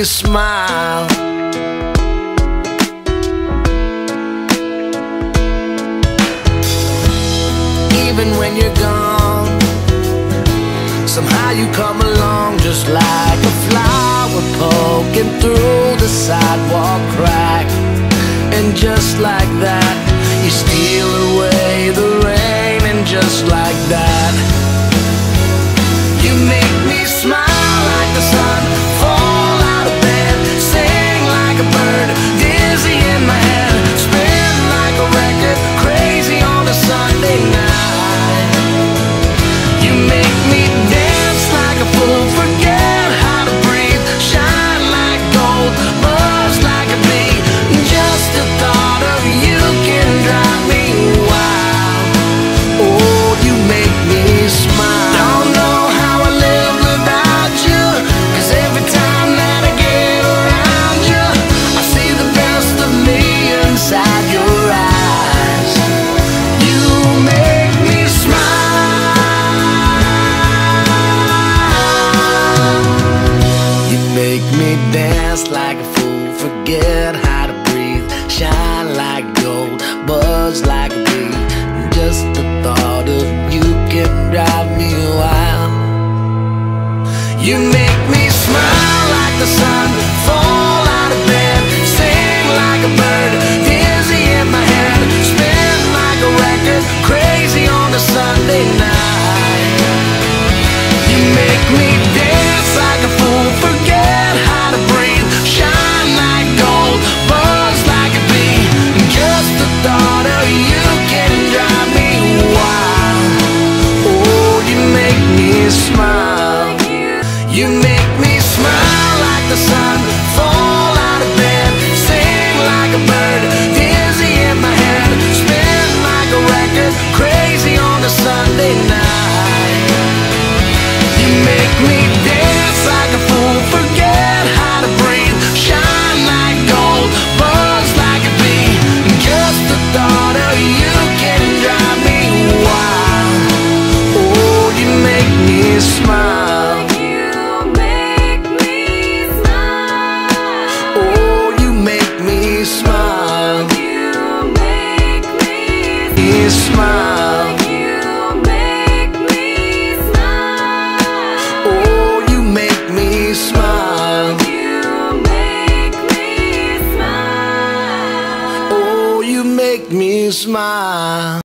You smile. Even when you're gone, somehow you come along just like a flower poking through the sidewalk crack. And just like that, you steal away. make me dance like a fool, forget how to breathe, shine like gold, buzz like You make me smile like the sun, fall out of bed, sing like a bird, dizzy in my head, spin like a record, crazy on a Sunday night. smile